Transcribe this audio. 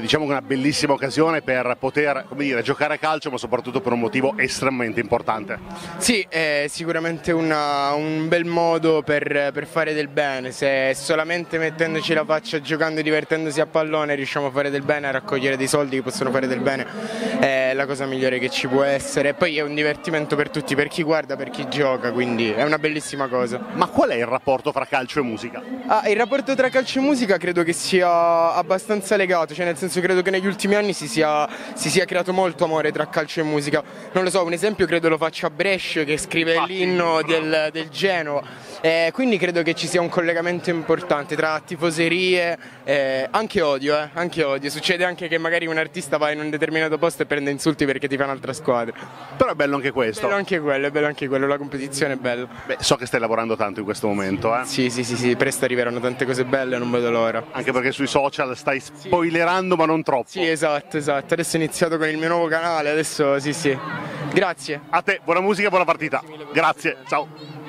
diciamo che è una bellissima occasione per poter come dire, giocare a calcio, ma soprattutto per un motivo estremamente importante. Sì, è sicuramente una, un bel modo per, per, fare del bene, se solamente mettendoci la faccia, giocando e divertendosi a pallone riusciamo a fare del bene, a raccogliere dei soldi che possono fare del bene, è la cosa migliore che ci può essere. E poi è un divertimento per tutti, per chi guarda, per chi gioca, quindi è una bellissima cosa. Ma qual è il rapporto fra calcio e musica? Ah, il rapporto tra calcio e musica credo che sia abbastanza legato, cioè nel senso credo che negli ultimi anni si sia, si sia creato molto amore tra calcio e musica. Non lo so, un esempio credo lo faccia Brescia che scrive l'inno del, del Genova. Eh, quindi credo che ci sia un collegamento importante tra tifoserie, eh, anche odio, eh, anche odio. Succede anche che magari un artista va in un determinato posto e prende insulti perché ti fa un'altra squadra. Però è bello anche questo. È bello anche quello, è bello anche quello, la competizione è bella. Beh, so che stai lavorando tanto in questo momento, eh? Sì, sì, sì, sì, presto arriveranno tante cose belle, non vedo l'ora. Anche perché sui social stai spoilerando, ma non troppo. Sì, esatto, esatto. Adesso ho iniziato con il mio nuovo canale, adesso sì, sì. Grazie. A te, buona musica e buona partita. Grazie, ciao.